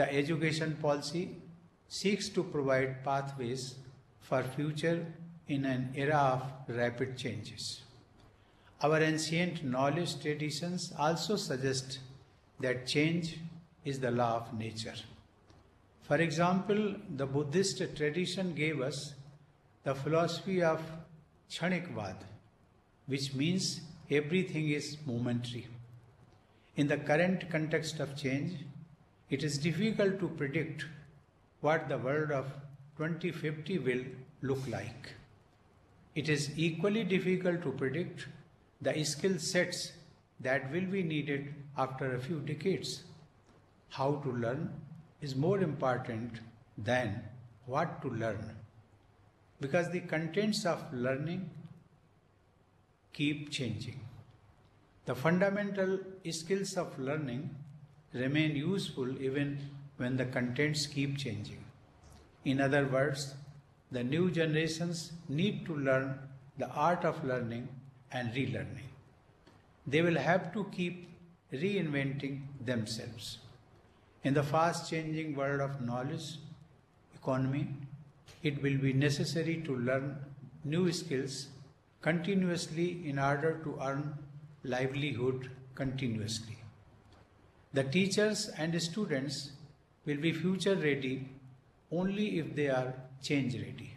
the education policy seeks to provide pathways for future in an era of rapid changes. Our ancient knowledge traditions also suggest that change is the law of nature. For example, the Buddhist tradition gave us the philosophy of Kshanikvad, which means everything is momentary. In the current context of change, it is difficult to predict what the world of 2050 will look like. It is equally difficult to predict the skill sets that will be needed after a few decades. How to learn is more important than what to learn because the contents of learning keep changing. The fundamental skills of learning remain useful even when the contents keep changing. In other words, the new generations need to learn the art of learning and relearning. They will have to keep reinventing themselves. In the fast changing world of knowledge economy, it will be necessary to learn new skills continuously in order to earn livelihood continuously. The teachers and students will be future ready only if they are change ready.